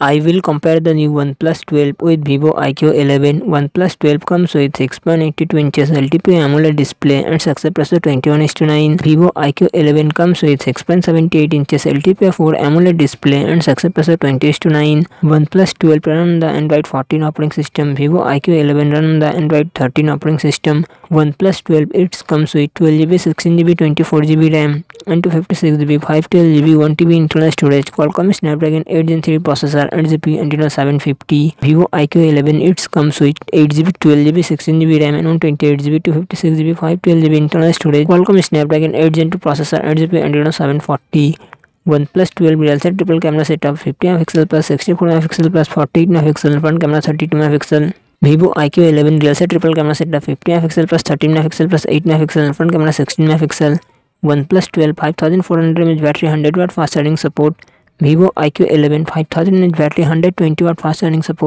I will compare the new OnePlus 12 with Vivo IQ 11. OnePlus 12 comes with 6.82 inches LTP AMOLED display and success to 21:9. Vivo IQ 11 comes with 6.78 inches LTP 4 AMOLED display and success to 9. OnePlus 12 run on the Android 14 operating system. Vivo IQ 11 run on the Android 13 operating system. OnePlus 12, it comes with 12GB, 16GB, 24GB RAM and 256GB, 512GB, 1TB internal storage. Qualcomm Snapdragon 8 Gen 3 processor, 8GB, Antino 750. Vivo IQ11, it comes with 8GB, 12GB, 16GB RAM and 128GB, 256GB, 512GB internal storage. Qualcomm Snapdragon 8 Gen 2 processor, 8GB, Antino 740. OnePlus 12 real set triple camera setup, 50MP plus 64MP plus 48MP front camera, 32MP Vivo iQOO eleven glass से triple camera set है fifty megapixel plus thirteen megapixel plus eight megapixel front camera sixteen megapixel OnePlus twelve five thousand four hundred H battery hundred watt fast charging support Vivo iQOO eleven five thousand H battery hundred twenty watt fast charging support